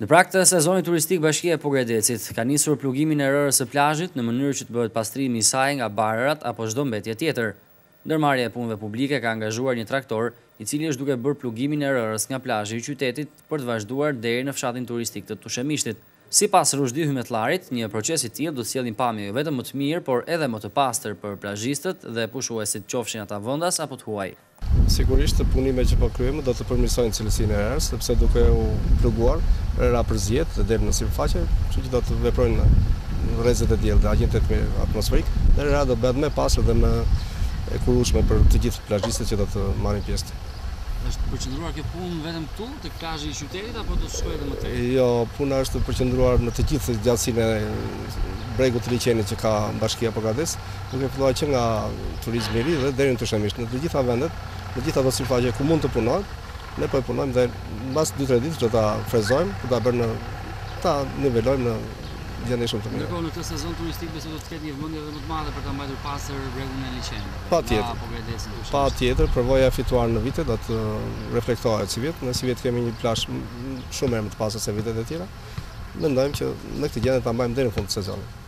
Në prag të sezonit turistik Bashkia e Pogradecit ka nisur plugimin e rërës së plazhit në mënyrë që të bëhet pastrimi i saj nga barërat apo çdo mbetje tjetër. Ndërmarrja e Punëve Publike ka angazhuar një traktor, i cili është duke bërë plugimin e rërës nga plazhi i qytetit për të vazhduar deri në fshatin turistik të Tushemishtit. Sipas Ruzhdi Hymetllarit, një proces i tillë do të sjellë një pamje jo vetëm më të mirë, por edhe më të pastër për plazhistët dhe pushuesit qofshin ata vendas apo të huaj. Sigurisht punimet që po kryejmë do të përmirësojnë cilësinë e rërës, sepse duke u pluguar, rëra përzihet dhe del në sipërfaqe, kështu që do të veprojnë rrezet e diellit dhe agjentët atmosferikë dhe rëra do të bëhet më e pastër dhe më e kurueshme për të gjithë plazhistët që do të marrin pjesë. Është përqendruar kjo punë vetëm këtu, tek plazhi i qytetit apo do të shkojë edhe më tej? Jo, puna është përqendruar në të gjithë gjatësinë e bregut të liqenit që ka bashkia Pogradec. duke filluar që nga turizmi i ri dhe deri në Tushemisht, në të gjitha vendet, në të gjitha ato sipërfaqe ku mund të punohet, ne po e punojmë dhe mbas 2-3 ditësh do ta frezojmë për ta bërë në ta nivelojmë në gjendje shumë të mirë. Ndërkohë në këtë sezon turistik besoj do të ketë një vëmendje edhe më të madhe për ta mbajtur pastër bregun e liqenit. Patjetër. Po gjatë sezonit turistik. Patjetër, përvoja e fituar në vite do të reflektohet sivjet, ne sivjet kemi një plazh shumë më të pastër se vitet e tjera. Mendojmë që në këtë gjendje ta mbajmë deri në fund të sezonit.